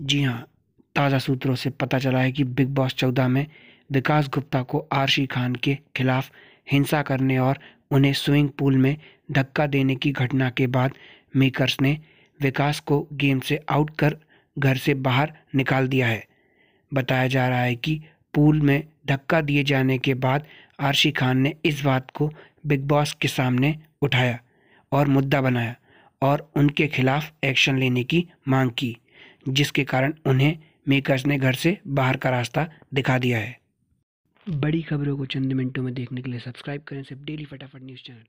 जी हाँ ताज़ा सूत्रों से पता चला है कि बिग बॉस चौदह में विकास गुप्ता को आरशी खान के खिलाफ हिंसा करने और उन्हें स्विमिंग पूल में धक्का देने की घटना के बाद मेकर्स ने विकास को गेम से आउट कर घर से बाहर निकाल दिया है। बताया जा रहा है कि पूल में धक्का दिए जाने के बाद आरशी खान ने इस बात को बिग बॉस के सामने उठाया और मुद्दा बनाया और उनके खिलाफ एक्शन लेने की मांग की। जिसके कारण उन्हें मेकर्स ने घर से बाहर का रास्ता दिखा दिया है। बड़ी खबरों को चंद मिनटों में देखने के लिए सब्सक्राइब करें सिर्फ़ डेली फटाफट न्यूज़ चैनल।